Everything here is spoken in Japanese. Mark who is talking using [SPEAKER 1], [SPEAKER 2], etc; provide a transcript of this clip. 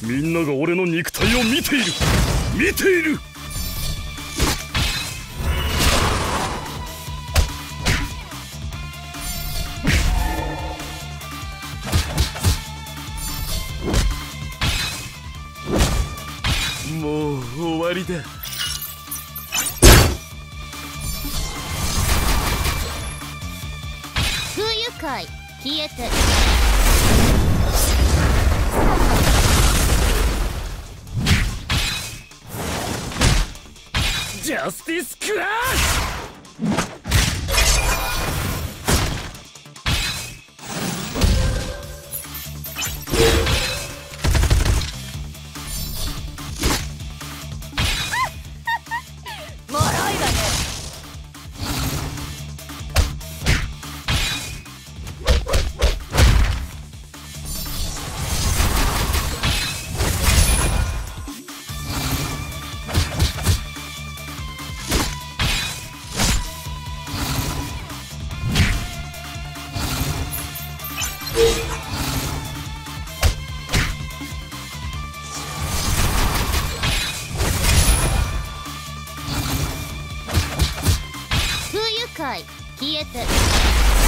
[SPEAKER 1] みんなが俺の肉体を見ている。見ている。もう終わりだ。
[SPEAKER 2] 不愉快消えて。
[SPEAKER 1] ジャスティスクラッシュ！
[SPEAKER 2] 界消えて